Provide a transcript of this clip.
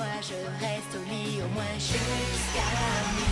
moi je reste au lit au moins jusqu'à minuit.